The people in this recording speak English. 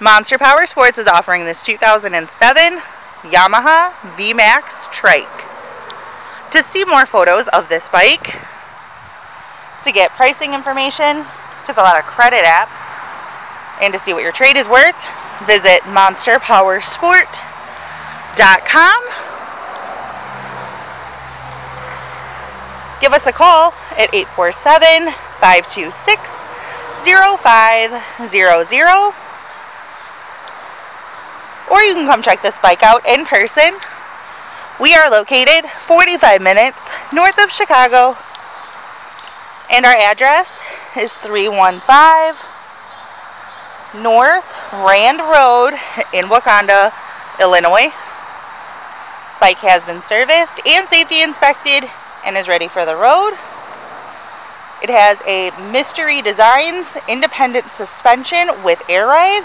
Monster Power Sports is offering this 2007 Yamaha VMAX Trike. To see more photos of this bike, to get pricing information, to fill out a credit app, and to see what your trade is worth, visit monsterpowersport.com. Give us a call at 847 526 0500 or you can come check this bike out in person. We are located 45 minutes north of Chicago and our address is 315 North Rand Road in Wauconda, Illinois. This bike has been serviced and safety inspected and is ready for the road. It has a Mystery Designs independent suspension with air ride,